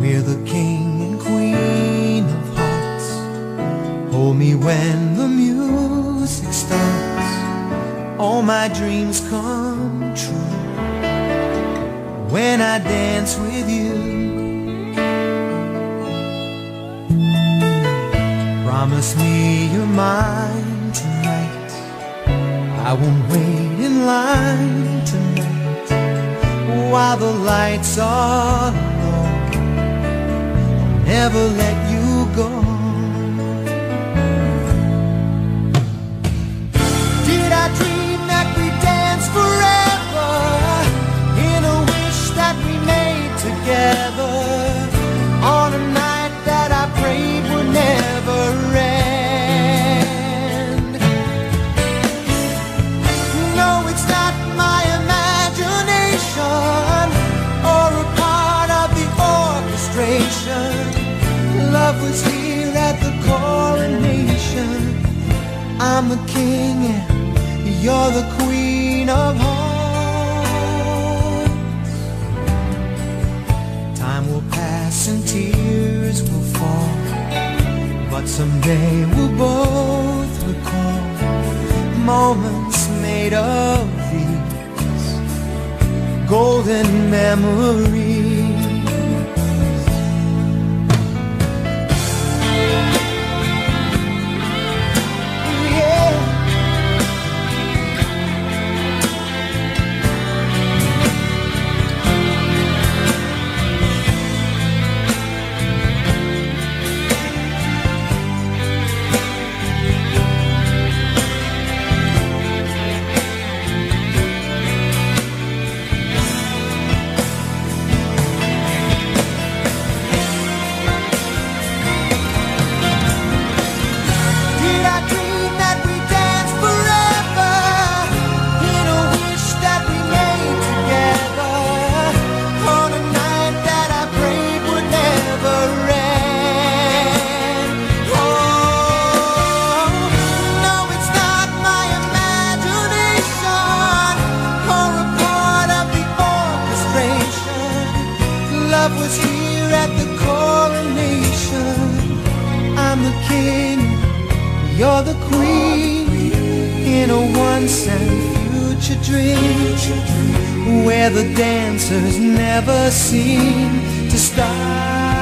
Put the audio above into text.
We're the king and queen of hearts. Hold me when the music starts. All my dreams come true when I dance with you. Promise me you're mine tonight. I won't wait in line tonight while the lights are never let you go. Did I dream that we dance forever in a wish that we made together on a night that I prayed would never end? No, it's not my imagination or a part of the orchestration. Love was here at the coronation. I'm the king and you're the queen of hearts. Time will pass and tears will fall, but someday we'll both recall moments made of these golden memories. At the coronation. I'm the king. You're the queen in a once and future dream where the dancers never seem to stop.